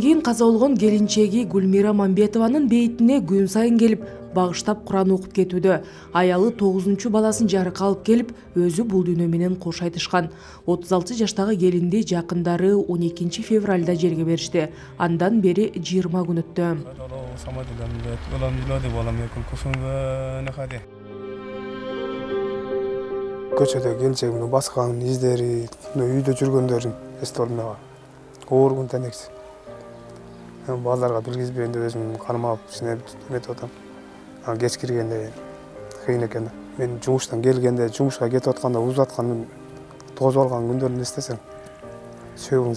кийин каза болгон келинчеги гүлмира мамбетованын бейитине күн сайын келип багыштап куран окуп кетүүдө аялы тогузунчу баласын жарыкка алып келип өзү бул дүйнө менен кош айтышкан отуз алты жаштагы келинди жакындары он экинчи февралда жерге беришти андан бери жыйырма күн өттү көчөдө келинчегимдин баскан издери үйдө жүргөндөрүн эстеп балдарга билгизбейин деп өзүм кармап эметип атам. Анан кеч киргенде кыйын экен. Да мен жумуштан келгенде жумушка кетип атканда узуп аткан тосуп алган күндөрүмдү эстесең сүйөгүң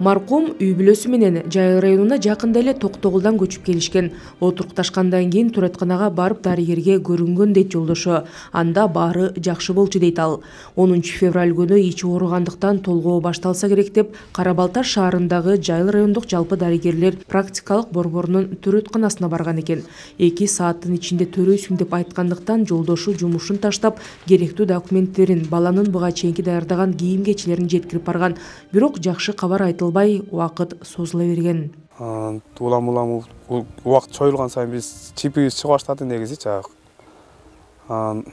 маркум үй бүлөсү менен жайыл районуна жакында эле токтогулдан көчүп келишкен. Отурукташкандан кийин төрөтканага барып дарыгерге көрүнгөн дейт жолдошу. Анда баары жакшы болчу дейт ал. Онунчу февраль күнү ичи ооругандыктан толгоо башталса керек деп кара балташ шаарындагы жайыл райондук жалпы дарыгерлер практикалык борборунун төрөтканасына барган экен. Эки сааттын ичинде төрөйсүң деп айткандыктан жолдошу жумушун таштап керектүү документтерин баланын буга чейинки даярдаган кийим кечилерин жеткирип барган. Бирок жакшы кабар айтылбай албай убакыт созула берген. Улам улам убакыт чоюлган сайын биз чипибиз чыга баштады негизи жанагы анан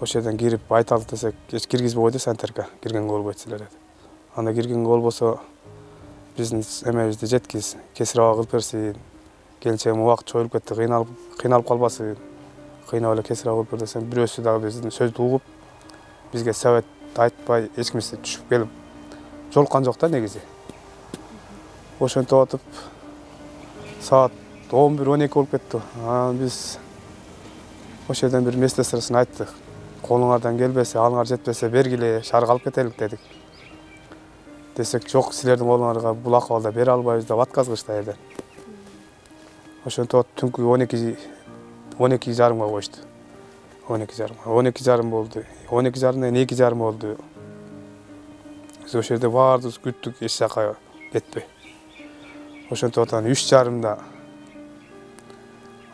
ошол жерден кирип айталы десек эч киргизбей койду санитарка киргенге болбойт силер деп анда киргенге болбосо биздин эмебизди жеткиз кесир аба кылып берсин келинчегим убакыт чоюлуп кетти кыйналып кыйналып калбасын кыйнап эле кесир аба кылып бер десем бирөөсү дагы биздин сөздү угуп бизге совет айтпай эч кимиси түшүп келип жолуккан жок да негизи ошентип атып саат он бир он эки болуп кетти анан биз ошол жерден бир медсестрасын айттык колуңардан келбесе алыңар жетпесе бергиле шаарга алып кетелик дедик десек жок силердин колуңарга бул акыбалда бере албайбыз деп отказ кылышты аялдар ошентип түнкү он эки он эки жарымга коюшту он эки жарымга он эки жарым болду он эки жарымдан эки жарым болду биз ошол жерде баарыбыз күттүк эч жака кетпей ошентип атып үч жарымда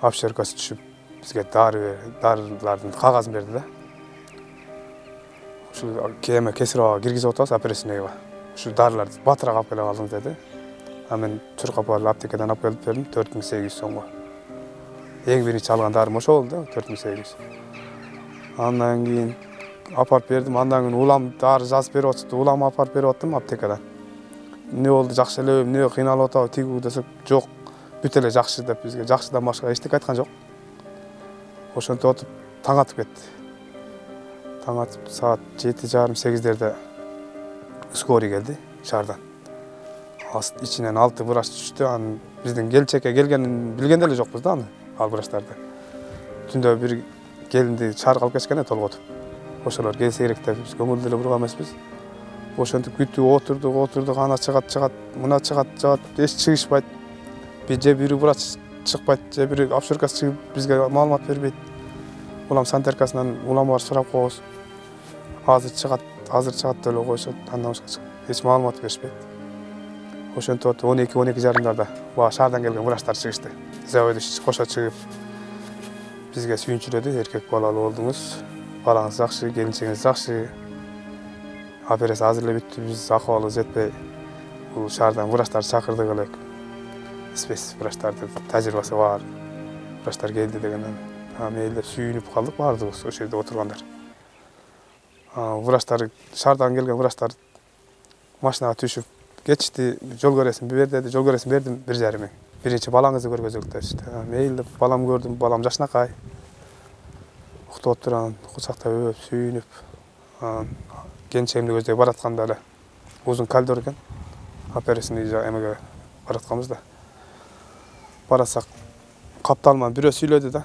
обшеркасы түшүп бизге дары дарылардын кагазын берди да ушул эме кесир абага киргизип атабыз операционныйга ушул дарыларды батыраак алып келип алыңыз деди анан мен чуркапалы аптекадан алып келип бердим төрт миң сегиз жүз сомго эң биринчи алган дарым ошол болду да апарып бердим андан кийин улам дары жазып берип атышты улам апарып берип аттым аптекадан эмне болду жакшы элеби эмне кыйналып атабы тигүү десек жок бүт эле жакшы деп бизге жакшыдан башка эчтеке айткан жок ошентип атып таң атып кетти таң атып саат жети жарым сегиздерде скорый келди шаардан ичинен алты врач түштү анан биздин келинчекке келгенин билген деле жокпуз да аны ал врачтарды. Түндө бир келинди шаарга алып кетишкен да толготуп ошолор келсе керек деп биз көңүл деле эмеспиз. Ошентип күтүп отурдук отурдук. Ана чыгат чыгат мына чыгат чыгат. Эч чыгышпайт. Же бир врач чыкпайт. Же бир обширкасы чыгып бизге маалымат бербейт. Улам санитаркасынан улам барып сурап коебуз. Азыр чыгат азыр чыгат деп эле коюшат андан башка эч маалымат беришпейт. Ошентип атып он эки он эки жарымдарда баягы шаардан келген врачтар чыгышты. Заведующий кошо чыгып бизге сүйүнчүлөдү эркек балалуу болдуңуз. Балаңыз жакшы келинчегиңиз жакшы операция бүттү биз акыбалыбыз жетпей бул шаардан врачтарды чакырдык элек спец врачтарды тажрыйбасы бар. Врачтар келди дегенде мейли деп сүйүнүп калдык баардыгыбыз ошол жерде отургандар врачтар шаардан келген врачтар машинага түшүп кетишти жол көрөсүн бер деди жол көрөсүн бердим бир жарым миң биринчи балаңызды көргөзөлүк дешти мейли деп балам көрдүм балам жашынакай уктап отур анан кучактап өп сүйүнүп келинчегимди көздөй баратканда эле узун коридор экен операционный эмеге баратканбыз да. Баратсак капталман бирөө сүйлөдү да.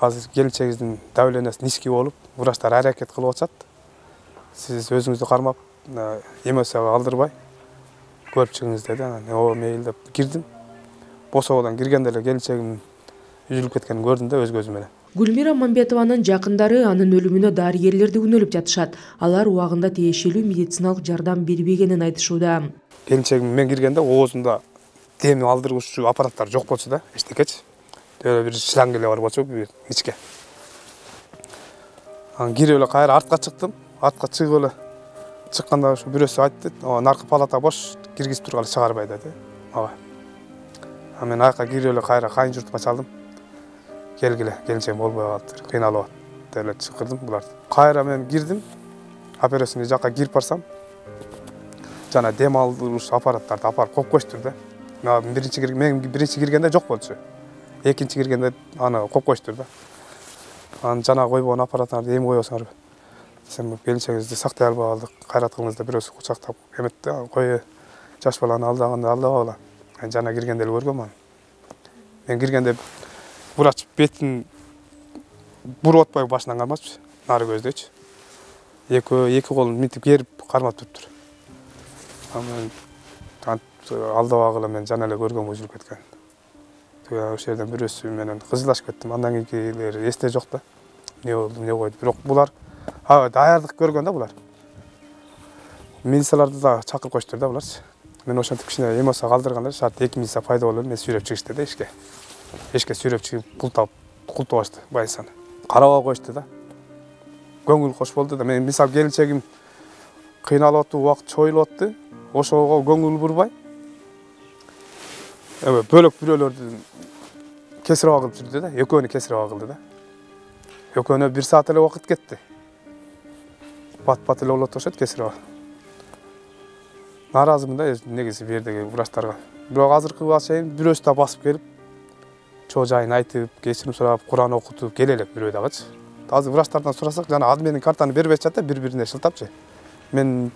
Азыр келинчегиңиздин давлениясы низкий болуп врачтар аракет кылып атышат сиз өзүңүздү кармап эмоцияга алдырбай көрүп чыгыңыз деди анан ооба мейли деп кирдим босогодон киргенде эле келинчегимдин үзүлүп кеткенин көрдүм да өз көзүм менен гүлмира мамбетованын жакындары анын өлүмүнө дарыгерлерди күнөөлөп жатышат. Алар убагында тиешелүү медициналык жардам бербегенин айтышууда келинчегим мен киргенде оозунда дем алдыргычу аппараттар жок болчу да эчтекечи эле бир шланг эле бар болчу ичке анан кирип эле кайра артка чыктым артка чыгып эле чыкканда ушу бирөөсү айтты наркы палата бош киргизип тургалы чыгарбай деди ооба анан мен аяка кирип эле кайра кайын журтума чалдым келгиле келинчегим болбой калыптыр кыйналып атат деп эле чакырдым буларды кайра мен кирдим операционный жака кирип барсам жана дем алууч аппараттарды алып барып коюп коюштур да биринчи мен биринчи киргенде жок болчу экинчи киргенде аны коюп коюштур да анан жанагы койбогон аппараттарды эми коесуңарбы десем келинчегибизди сактай албай калдык кайрат кылыңыз деп бирөөсү кучактап эметти кой жаш баланы алдаганда алдабагыла жана киргенде эле көргөм аны мен киргенде врач бетин буруп атпайбы башынан кармапчы нары көздөчү экөө эки колун мынтип керип кармап туруптур анан алдабагыла мен жана эле көргөм үзүлүп кеткен. Ошол жерден бирөөсү менен кызылдашып кеттим. Андан кийинкилери эсте жок да. Эмне болду эмне койду бирок булар даярдык көргөн да булар. Милицияларды да чакырып коюштур да буларчы. Мен ошентип кичине эме болсо шарт эки милиция пайда болуп эле мени сүйрөп чыгышты да эшикке эшикке сүйрөп чыгып пул таап култубашты больницаны карабай коюшту да. Көңүл кош болду да. Мен мисалы келинчегим кыйналып атып убакыт чоюлуп атты ошого көңүл бурбай. Эме бөлөк бирөөлөрдү кесип кылып жүрдү да. Экөөнү кесип кылды да. Экөөнө бир саат эле убакыт кетти. Бат бат эле болот окшойт кесип нааразымын да негизи бул жердеги врачтарга. Бирок азыркыга чейин бирөөсү да басып келип жайын айтып кечирим сурап куран окутуп келе элек бирөө дагычы азыр врачтардан сурасак жана адменный картаны бербей атышат да бири бирине шылтапчы. Мен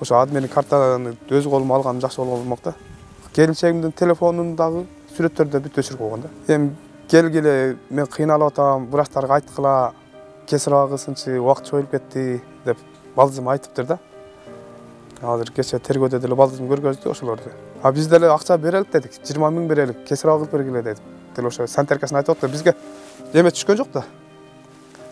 ошо адменный картаны өз колума алганым жакшы болмок да келинчегимдин телефонун дагы сүрөттөрүн да бүт өчүрүп койгон да. Эми келгиле мен кыйналып атам врачтарга айткыла кесип алгысынчы убакыт чоюлуп кетти деп балдызым айтыптыр да. Азыр кечээ тергөөдө деле балдызым көргөздү ошолорду а биз деле акча берелик дедик жыйырма миң берелик кесип кылып бергиле дедик деле ошо санитаркасын айтып атты бизге эме түшкөн жок да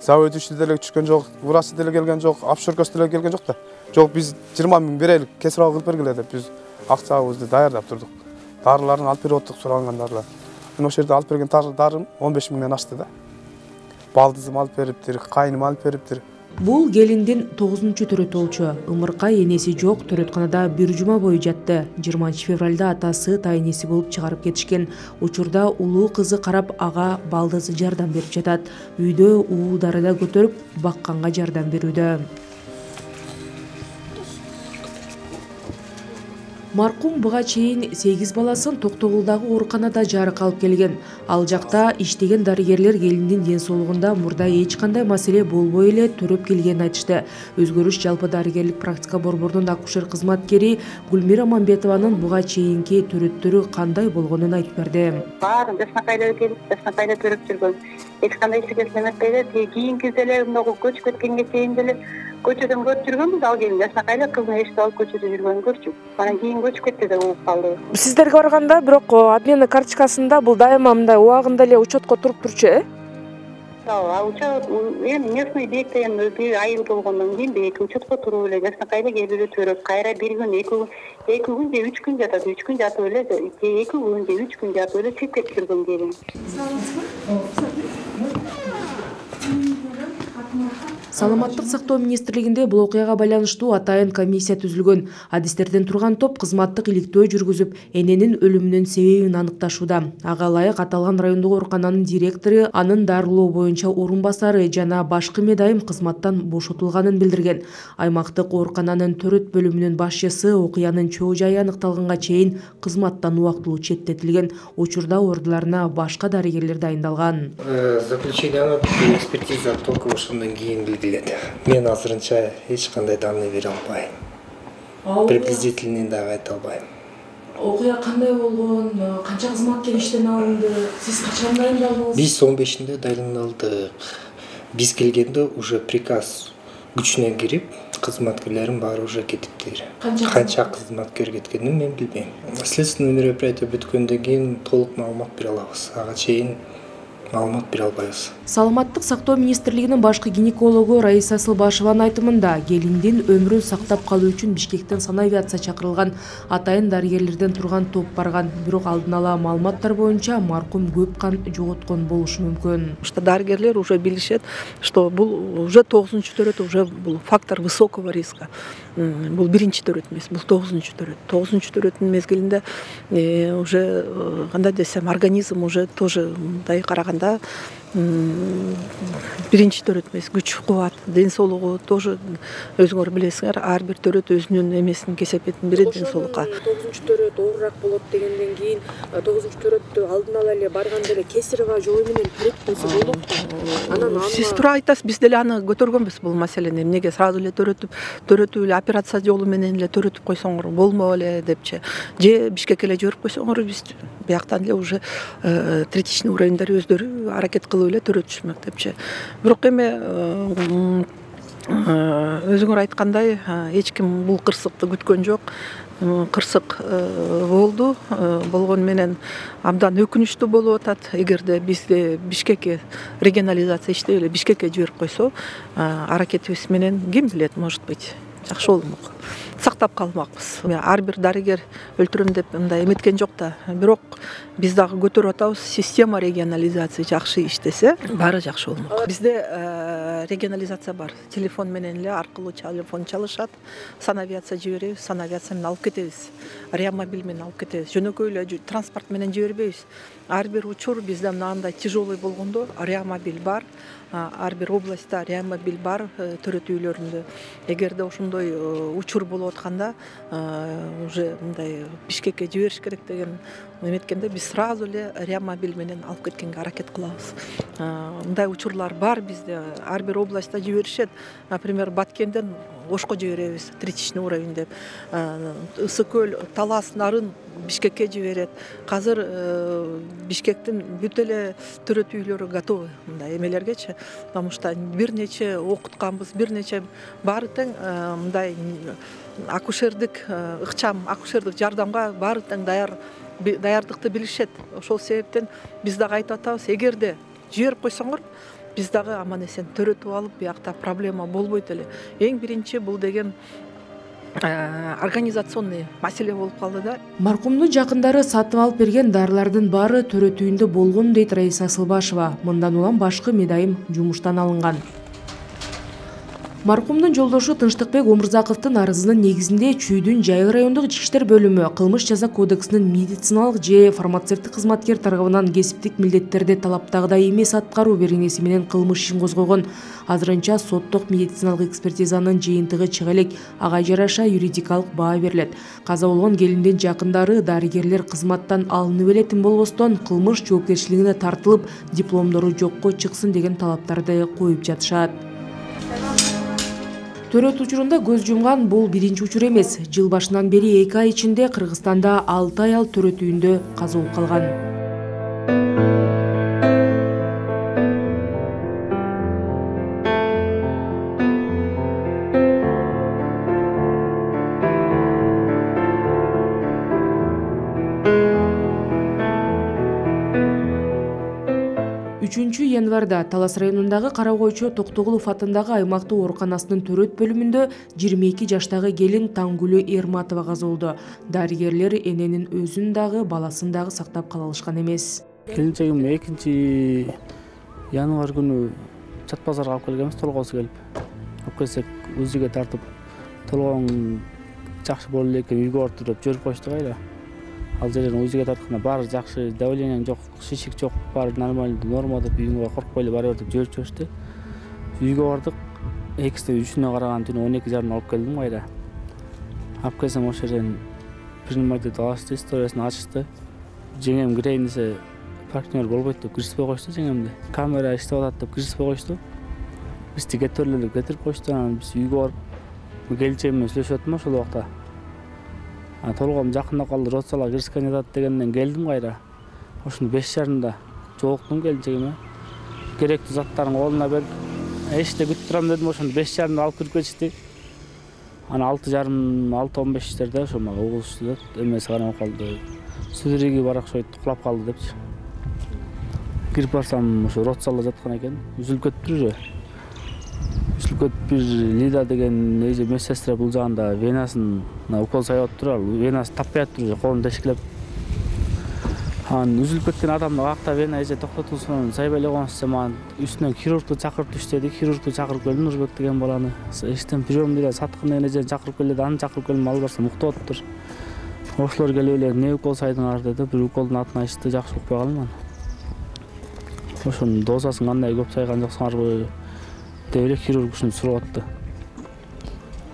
заведующий деле түшкөн жок врач деле келген жок обширкасы деле келген жок да жок биз жыйырма миң берелик кесип кылып бергиле деп биз акчабызды даярдап турдук дарыларын алып берип аттык сураган дарылар мен ошол жерде алып берген дарым он беш миңден ашты да балдызым алып бериптир кайыным алып бериптир бул келиндин тогузунчу төрөтү болчу ымыркай энеси жок төрөтканада бир жума бою жатты. Жыйырманчы февралда атасы тайнеси болуп чыгарып кетишкен. Учурда улуу кызы карап ага балдызы жардам берип жатат. Үйдө уулдары да көтөрүп бакканга жардам берүүдө маркум буга чейин сегиз баласын токтогулдагы ооруканада жарык алып келген. Ал жакта иштеген дарыгерлер келиндин ден соолугунда мурда эч кандай маселе болбой эле төрөп келгенин айтышты. Өзгөрүш жалпы дарыгерлик практика борборунун акушер кызматкери гүлмира мамбетованын буга чейинки төрөттөрү кандай болгонун айтып берди баарын жакшынакай эле келип жакшынакай эле төрөп жүргөн эч кандай эчтекесин эметпей эле тиги кийинкиде деле мынагу көчүп кеткенге чейин деле көчөдөн көрүп жүргөнбүз ал келин жакшынакай эле кызын эшикте алып көчөдө жүргөнүн көрчүк анан кийин көчүп кетти деп угуп калдык сиздерге барганда бирок обменный карточкасында бул дайыма мындай убагында эле учетко туруп турчу э? Ооба учет эми местный эми бир айыл болгондон кийин бек учетко туруп эле жакшынакай эле келип эле төрөп кайра бир күн эки күн эки күн же үч күн жатат үч күн жатып эле же эки күн же үч күн жатып эле чыгып кетип жүргөн келин саламаттык сактоо министрлигинде бул окуяга байланыштуу атайын комиссия түзүлгөн. Адистерден турган топ кызматтык иликтөө жүргүзүп эненин өлүмүнүн себебин аныкташууда. Ага ылайык аталган райондук оорукананын директору анын дарылоо боюнча орун басары жана башкы медайым кызматтан бошотулганын билдирген. Аймактык оорукананын төрөт бөлүмүнүн башчысы окуянын чоо жайы аныкталганга чейин кызматтан убактылуу четтетилген. Учурда ордуларына башка дарыгерлер дайындалган. Э, заключение экспертиза только ошондон кийин мен азырынча эч кандай данный бере албайм приблизительный дагы айта албайм окуя кандай болгон канча кызматкер иштен алынды? Сиз качан дайындалдыңыз? Биз он бешинде дайындалдык биз келгенде уже приказ күчүнө кирип кызматкерлердин баары уже кетиптир канча кызматкер кеткенин мен билбейм следственный мероприятие бүткөндөн кийин толук маалымат бере алабыз ага чейин маалымат бере албайбыз саламаттык сактоо министрлигинин башкы гинекологу раиса асылбашеванын айтымында келиндин өмүрүн сактап калуу үчүн бишкектен санавиация чакырылган атайын дарыгерлерден турган топ барган бирок алдын ала маалыматтар боюнча маркум көп кан жоготкон болушу мүмкүн что дарыгерлер уже билишет что бул уже тогузунчу төрөт уже бул фактор высокого риска. Бул биринчи төрөт эмес бул тогузунчу төрөт тогузунчу төрөттүн мезгилинде э, уже э, кандай десем организм уже тоже мындай караганда биринчи төрөт эмес күч кубат ден соолугу тоже өзүңөр билесиңер. Ар бир төрөт өзүнүн эмесин кесепетин берет ден соолукка. Тогузунчу төрөт оорураак болот дегенден кийин э, тогузунчу төрөттү алдын ала эле барганда эле кесарево жолу менен төрөт койсо болот анан сиз туура айтасыз биз деле аны көтөргөнбүз бул маселени. Эмнеге сразу эле төрөтүп төрөтүп эле операция жолу менен эле төрөтүп койсоңор болмок эле депчи. Же бишкекке эле жиберип койсоңор биз бияктан эле уже э, третичный уровеньдер өздөрү аракет кылып эле төрөтүшмөк депчи. Бирок эми э, өзүңөр айткандай эч ким бул кырсыкты күткөн жок. Кырсык э, болду. Болгону менен абдан өкүнүчтүү болуп атат. Эгерде бизде бишкекке регионализация иштеп эле бишкекке жиберип койсо аракетибиз менен ким билет может быть жакшы болмок сактап калмакпыз ар бир дарыгер өлтүрөм деп мындай эметкен жок да бирок биз дагы көтөрүп атабыз система регионализация жакшы иштесе баары жакшы болмок бизде э, регионализация бар. Телефон менен эле аркылуу телефон чалышат. Санавиация жиберебиз санавиация менен алып кетебиз. Реамобиль менен алып кетебиз. Жөнөкөй эле транспорт менен жибербейбиз. Ар бир учур бизде мынандай тяжелый болгондо реамобиль бар. Ар бир областьта реамобиль бар э, төрөт үйлөрүндө эгерде ошондой э, учур болуп атканда э, уже мындай бишкекке жибериш керек деген эметкенде биз сразу эле реамобиль менен алып кеткенге аракет кылабыз. Мындай учурлар бар бизде. Ар бир областьта жиберишет. Например баткенден ошко жиберебиз третичный уровень деп. Ысык көл талас нарын бишкекке жиберет. Азыр э, бишкектин бүт эле төрөт үйлөрү готовый мындай эмелергечи потому что бир нече окутканбыз бир нече баары тең э, мындай акушердик э, ыкчам акушердик жардамга баары тең даяр даярдыкты билишет. Ошол себептен биз дагы айтып атабыз эгерде жиберип койсоңор биз дагы аман эсен төрөтүп алып биякта проблема болбойт эле. Эң биринчи бул деген Э, организационный маселе болуп калды да. Маркумдун жакындары сатып алып берген дарылардын баары төрөт үйүндө болгон дейт раиса асылбашева мындан улам башкы медайым жумуштан алынган маркумдун жолдошу тынчтыкбек омурзаковдун арызынын негизинде чүйдүн жайыл райондук ички иштер бөлүмү кылмыш жаза кодексинин медициналык же фармацевттик кызматкер тарабынан кесиптик милдеттерди талаптагыдай эмес аткаруу беренеси менен кылмыш ишин козгогон. Азырынча соттук медициналык экспертизанын жыйынтыгы чыга элек ага жараша юридикалык баа берилет. Каза болгон келиндин жакындары дарыгерлер кызматтан алынып элетин болбостон кылмыш жоопкерчилигине тартылып дипломдору жокко чыксын деген талаптарды коюп жатышат төрөт учурунда көз жумган бул биринчи учур эмес. Жыл башынан бери эки ай ичинде кыргызстанда алты аял төрөт үйүндө каза калган талас районундагы кара койчо токтогулов атындагы аймактык ооруканасынын төрөт бөлүмүндө жыйырма эки жаштагы келин таңгүлү эрматова каза дарыгерлер эненин өзүн дагы баласын дагы сактап кала алышкан эмес. Келинчегим экинчи январь күнү чат базарга алып келгенбиз толгоосу келип. Алып келсек узиге тартып толгооң жакшы боло элек экен үйгө барып деп жиберип коюшту кайра ал жерден узиге тартканда баары жакшы давлениең жок шишик жок баары нормальный норма деп үйүңө коркпой эле бара бер деп жиберип жиберишти үйгө бардык экисине үчүнө караган түнү он эки жарымда алып келдим кайра алып келсем ошол жерден принимать алышты историясын ачышты. Жеңем кирейин десе партнер болбойт деп киргизбей коюшту жеңемди. Камера иштеп атат деп киргизбей коюшту. Бизди кетирип деп кетирип коюшту анан биз үйгө барып келинчегим менен сүйлөшүп аттым ошол убакта. Толгоом жакындап калды ротсалга киришкен жатат дегенден келдим кайра. Ошондо беш жарымда жолуктум келинчегиме керектүү заттарын колуна берип эшикте күтүп турам дедим ошондо беш жарымда алып кирип кетишти. Анан алты жарым алты он бештерде ошо мага угулушту да эмеси кармап калды. Судороги бар окшойт кулап калды депчи. Кирип барсам ошо родзалда жаткан экен үзүлүп кетиптир уже. Кетип бир лида деген эже медсестра бул жагында венасына укол салып атыптыр ал венасын таппай атыптыр уже колун тешкилеп анан үзүлүп кеткен адамды каяктан вена эже токтотуусунан сайбай эле коңуз десем анан үстүнөн хирургду чакырып түш деди хирургду чакырып келдим нурбек деген баланы. Эчтен прием дейт саткын деген эжени чакырып кел деди аны чакырып келдим алып барсам уктап атыптыр ошолор келип эле эмне укол сайдыңар деди бир уколдун атын айтышты жакшы укпай калдым анан ошонун дозасын кандай көп сайган жоксуңарбы деп эле хирург ушинтип сурап атты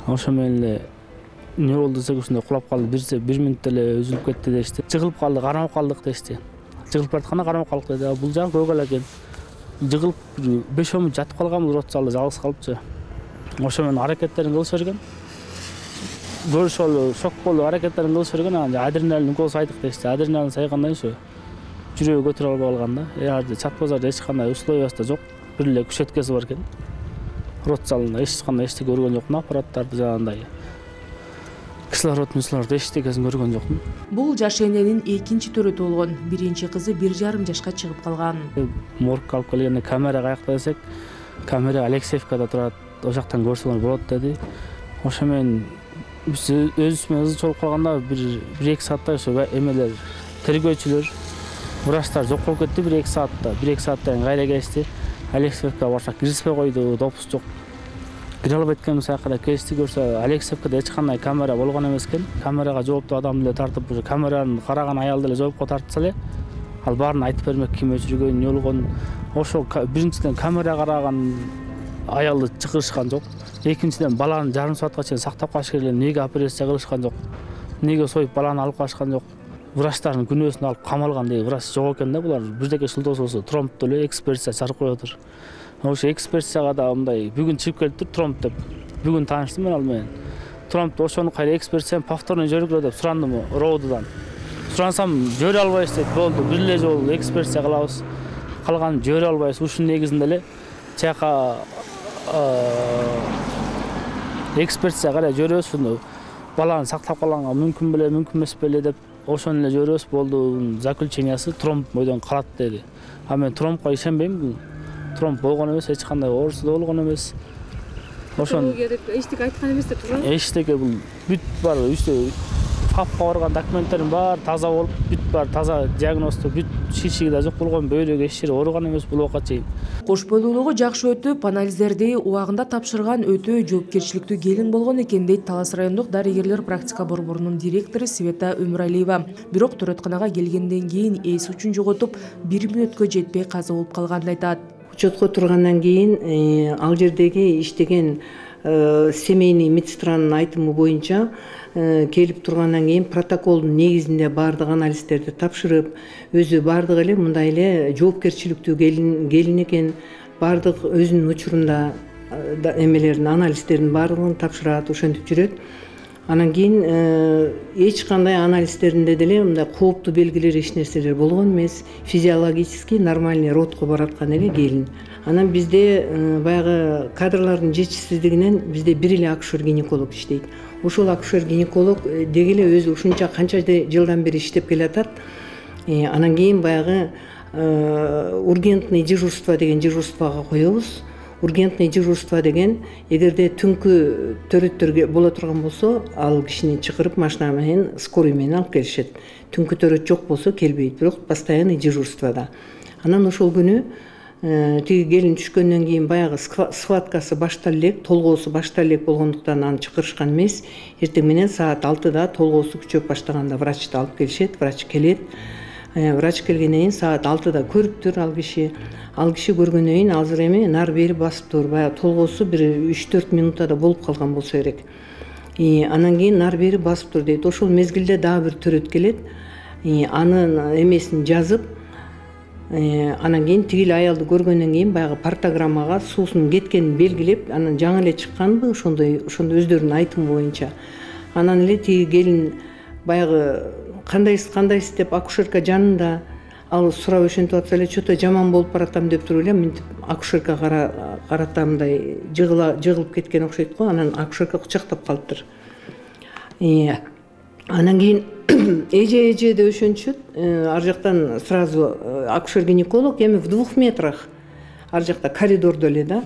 ошо менен эле эмне болду десек ушундай кулап калды бир мүнөттө эле үзүлүп кетти дешти жыгылып калды кармап калдык дешти жыгылып баратканда кармап калдык деди бул жагы көк эле экен жыгылып бир беш он мүнөт жатып калганбыз родзалда жалгыз калыпчы ошо менен аракеттерин кылыша берген көрүшүп алып шок болуп аракеттерин кылыша берген анан адреналин укол сайдык дешти адреналин сайгандан кийин жүрөгү көтөрө албай калган да чат базарда эч кандай условиясы да жок бир эле кушеткеси бар экен родзалында эч кандай эчтеке көргөн жокмун аппараттарды жанагындай. Кислород мислород эчтекесин көргөн жокмун. Бул жаш эненин экинчи төрөтү болгон биринчи кызы бир жарым жашка чыгып калган. Моргко алып келгенде камера каякта десек камера алексеевкада турат ошол жактан көрсөңөр болот деди. Ошо менен биз өзүбүз менен ызы чогулуп калганда бир бир эки сааттай ошо эмелер тергөөчүлөр врачтар жок болуп кетти бир эки саатта. Бир эки сааттан кийин кайра келишти. Алексеевкага барсак киргизбей койду допуск жок. Кире албайт экенбиз аяка деп келишти көрсө алексеевкада эч кандай камера болгон эмес экен камерага жооптуу адамды эле тартып уже камераны караган аялды эле жоопко тартса эле ал баарын айтып бермек ким өчүргөн эмне болгонун. Ошол биринчиден камера караган аялды чакырышкан жок. Экинчиден баланы жарым саатка чейин сактап калыш керек эмнеге операция кылышкан жок. Эмнеге союп баланы алып калышкан жок. Врачтардын күнөөсүн алып камалган деги врач жок экен да булар. Бирдеке шылдоосу болсо тромбду эле экспертиза чыгарып коюп атыр ошо экспертизага да мындай бүгүн чыгып келиптир тромб деп. Бүгүн тааныштым мен ал менен тромб ошону кайра повторный жибергиле деп сурандым роудудан. Сурансам жибере албайбыз дейт болду. Бир эле жолу экспертиза кылабыз. Калганын жибере албайбыз ушунун негизинде эле тияка экспертизага кайра ушуну баланы сактап калганга мүмкүн беле мүмкүн эмес беле деп ошону эле жиберебиз болду заключениясы тромб бойдон калат деди а мен тромбко ишенбейм бул тромб болгон эмес эч кандай оорусу да болгон эмес ошону деп эчтеке айткан эмес деп туурабы эчтеке бул бүт бар папка барган документтерим баары таза болуп бүт баары таза диагноздо бүт шишиги да жок болгон бөйрөгү эч жери ооруган эмес бул убакка чейин. Кош бойлуулугу жакшы өтүп анализдерди убагында тапшырган өтө жоопкерчиликтүү келин болгон экен дейт талас райондук дарыгерлер практика борборунун директору света өмүралиева. Бирок төрөтканага келгенден кийин эс учун жоготуп бир мүнөткө жетпей каза болуп калганын айтат. Учетко тургандан кийин э, ал жердеги иштеген семейный медсестранын айтымы боюнча Э, келип тургандан кийин протоколдун негизинде баардык анализдерди тапшырып өзү баардык эле мындай эле жоопкерчиликтүү келин экен баардык өзүнүн учурунда э, эмелерин анализдердин баардыгын тапшырат ошентип жүрөт. Анан кийин э, эч кандай анализдеринде деле мындай кооптуу белгилер эч нерселер болгон эмес. Физиологический нормальный родко бараткан эле келин анан бизде баягы кадрлардын жетишсиздигинен бизде бир эле акушер гинеколог иштейт. Ушул акушер гинеколог э, деги эле өзү ушунча канча жылдан бери иштеп келатат. Э, анан кийин баягы э, ургентный дежурство деген дежурствого коебуз. Ургентный дежурство деген эгерде түнкү төрөттөр боло турган болсо ал кишини чакырып машина менен скорый менен алып келишет. Түнкү төрөт жок болсо келбейт бирок постоянный дежурствода. Анан ошол күнү Э, тиги келин түшкөндөн кийин баягы схваткасы баштала элек толгоосу баштала элек болгондуктан аны чакырышкан эмес. Эртең менен саат алтыда толгоосу күчөп баштаганда врачты алып келишет врач келет. Э, врач келгенден кийин саат алтыда көрүптүр ал киши. Ал киши көргөндөн кийин азыр эми нары бери басыптыр баягы толгоосу бир үч төрт минутада болуп калган болсо керек. Анан кийин нары бери басыптыр дейт. Ошол мезгилде дагы бир төрөт келет. Анын эмесин жазып Э, анан кийин тиги эле аялды көргөндөн кийин баягы портограммага суусунун кеткенин белгилеп анан жаңы эле чыкканбы ошондой ошондой өздөрүнүн айтымы боюнча. Анан эле тиги келин баягы кандайсыз кандайсыз деп акушерка жанында ал сурап ошентип атса эле че то жаман болуп баратам деп туруп эле мынтип акушерка карата мындай жыгылып кеткен окшойт го анан акушерка кучактап калыптыр анан кийин эже эже деп ошентишет. Ар жактан сразу акушер гинеколог эми в двух метрах ар жакта коридордо эле да.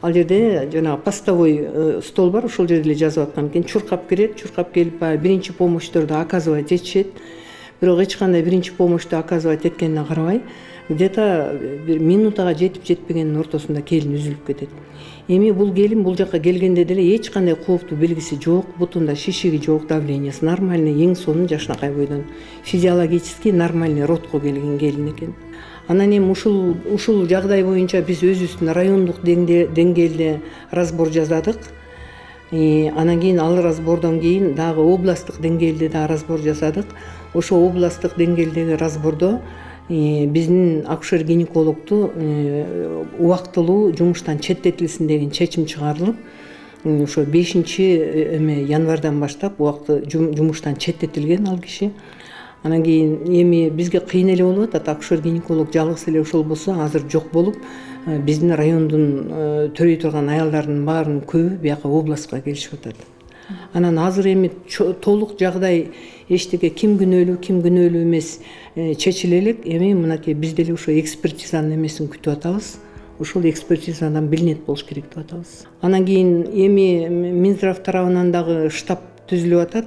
Ал жерде жанагы постовой стол бар. Ошол жерде эле жазып аткан экен. Чуркап кирет чуркап келип баягы биринчи помощьторду оказывать этишет. Бирок эч кандай биринчи помощьту оказывать эткенине карабай где то бир минутага жетип жетпегенин ортосунда келин үзүлүп кетет. Эми бул келин бул жака келгенде деле эч кандай кооптуу белгиси жок бутунда шишиги жок давлениеси нормальный эң сонун жакшынакай бойдон. Физиологический нормальный родко келген келин экен. Анан эми ушул ушул жагдай боюнча биз өзүбүздүн райондук деңгээлде разбор жасадык анан кийин ал разбордон кийин дагы областтык деңгээлде дагы разбор жасадык. Ошо областтык деңгээлдеги разбордо биздин акушер гинекологду э, убактылуу жумуштан четтетилсин деген чечим чыгарылып ошо бешинчи э, эме январдан баштап убакты жумуштан четтетилген ал киши. Анан кийин эми бизге кыйын эле болуп атат. Акушер гинеколог жалгыз эле ошол болсо азыр жок болуп э, биздин райондун төрөй турган аялдардын баарынын көбү бияка областка келишип атат анан азыр эми толук жагдай эчтеке ким күнөөлүү ким күнөөлүү эмес э, чечиле элек. Эми мынакей биз деле ошо экспертизанын эмесин күтүп атабыз. Ошол экспертизадан билинет болуш керек деп атабыз. Анан кийин эми минздрав тарабынан дагы штаб түзүлүп атат.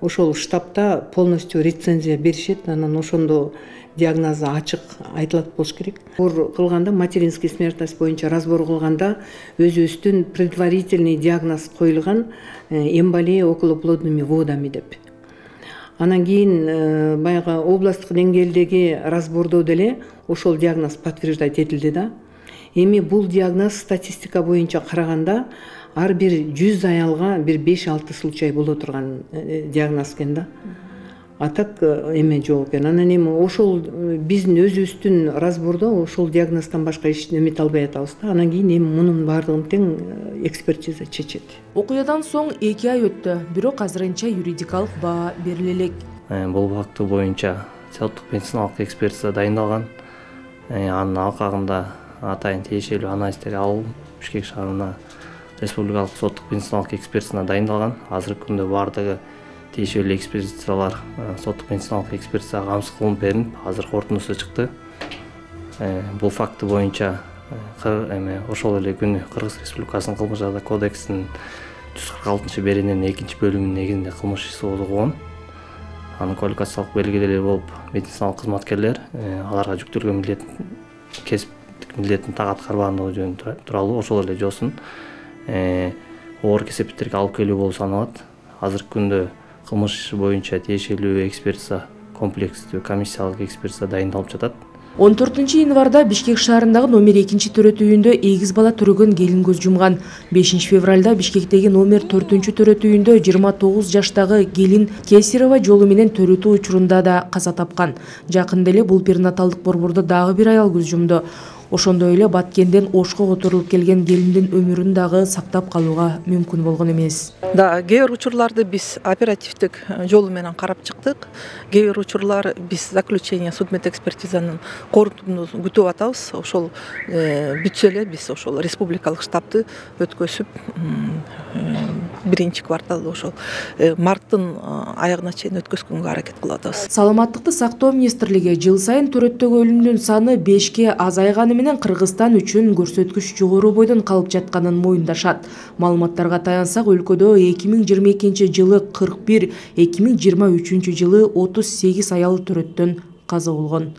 Ошол штабта полностью рецензия беришет. Анан ошондо диагнозу ачык айтылат болуш керек. Разбор кылганда материнский смертность боюнча разбор кылганда өзүбүздүн предварительный диагноз коюлган э, эмболия околоплодными водами деп. Анан кийин э, баягы областтык деңгээлдеги разбордо деле ошол диагноз подтверждать этилди да. Эми бул диагноз статистика боюнча караганда ар бир жүз аялга бир беш алты случай боло турган э, диагноз экен да. А так э, эме жок экен анан эми ошол биздин өзүбүздүн разбордо ошол диагноздон башка эч эмете албай атабыз да анан кийин эми мунун баардыгын тең экспертиза чечет. Окуядан соң эки ай өттү. Бирок азырынча юридикалык баа бериле элек бул факты боюнча соттук медициналык экспертиза дайындалган. Анын алкагында атайын тиешелүү анализдер алынып бишкек шаарына республикалык соттук медициналык экспертиза дайындалган. Азыркы күндө баардыгы тиешелүү экспертизалар э, соттук медициналык экспертизага камсыз кылынып берилип азыр корутундусу чыкты. Э, бул факты боюнча э, эме ошол эле күнү кыргыз республикасынын кылмыш жаза кодексинин жүз кырк алтынчы берененин экинчи бөлүмүнүн негизинде кылмыш иши козгогон анын квалификациялык белгилери болуп медициналык кызматкерлер аларга жүктөлгөн милдет кесиптик милдетин так аткарбагандыгы тууралуу ошол эле жосун. Э, оор кесепеттерге алып келүү болуп саналат. Азыркы күндө кылмыш иши боюнча тиешелүү экспертиза комплекстүү комиссиялык экспертиза дайындалып жатат он төртүнчү январда бишкек шаарындагы номер экинчи төрөтүү үйүндө эгиз бала төрөгөн келин көз жумган бешинчи февралда бишкектеги номер төртүнчү төрөтүү үйүндө жыйырма тогуз жаштагы келин кесарева жолу менен төрөтүү учурунда да каза тапкан жакында эле бул перинаталдык борбордо дагы бир аял көз жумду ошондой эле баткенден ошко которулуп келген келиндин өмүрүн дагы сактап калууга мүмкүн болгон эмес. Да кээ бир учурларды биз оперативдик э, жолу менен карап чыктык. Кээ бир учурлар биз заключение судмед экспертизанын корутундусун күтүп атабыз. Ошол э, бүтсө эле биз ошол республикалык штабты өткөзүп э, биринчи кварталда ошол марттын аягына чейин өткөзгөнгө аракет кылып атабыз. Саламаттыкты сактоо министрлиги жыл сайын төрөттөгү өлүмдүн саны бешке азайганы менен кыргызстан үчүн көрсөткүч жогору бойдон калып жатканын моюндашат. Маалыматтарга таянсак өлкөдө эки миң жыйырма экинчи жылы кырк бир эки миң жыйырма үчүнчү жылы отуз сегиз аял төрөттөн каза болгон.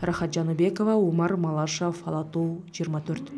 Рахат жаныбекова умар малашев ала тоо жыйырма төрт